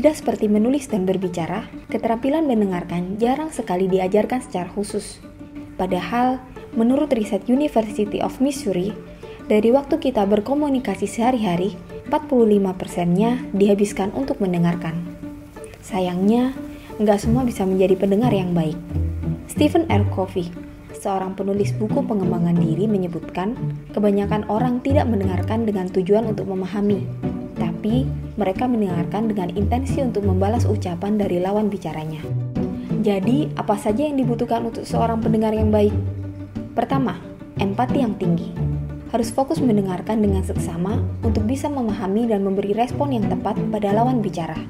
Tidak seperti menulis dan berbicara, keterampilan mendengarkan jarang sekali diajarkan secara khusus. Padahal, menurut riset University of Missouri, dari waktu kita berkomunikasi sehari-hari, 45%-nya dihabiskan untuk mendengarkan. Sayangnya, nggak semua bisa menjadi pendengar yang baik. Stephen R. Covey, seorang penulis buku pengembangan diri menyebutkan, kebanyakan orang tidak mendengarkan dengan tujuan untuk memahami, tapi mereka mendengarkan dengan intensi untuk membalas ucapan dari lawan bicaranya. Jadi, apa saja yang dibutuhkan untuk seorang pendengar yang baik? Pertama, empati yang tinggi. Harus fokus mendengarkan dengan seksama untuk bisa memahami dan memberi respon yang tepat pada lawan bicara.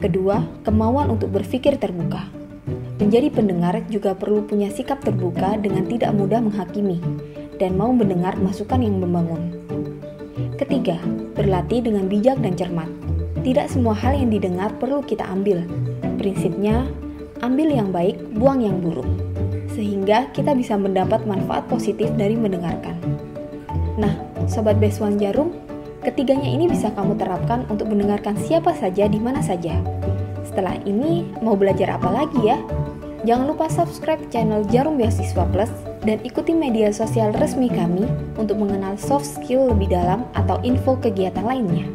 Kedua, kemauan untuk berpikir terbuka. Menjadi pendengar juga perlu punya sikap terbuka dengan tidak mudah menghakimi dan mau mendengar masukan yang membangun. Ketiga, berlatih dengan bijak dan cermat. Tidak semua hal yang didengar perlu kita ambil. Prinsipnya, ambil yang baik, buang yang buruk. Sehingga kita bisa mendapat manfaat positif dari mendengarkan. Nah, Sobat Besuan Jarum, ketiganya ini bisa kamu terapkan untuk mendengarkan siapa saja di mana saja. Setelah ini, mau belajar apa lagi ya? Jangan lupa subscribe channel Jarum Beasiswa Plus dan ikuti media sosial resmi kami untuk mengenal soft skill lebih dalam atau info kegiatan lainnya.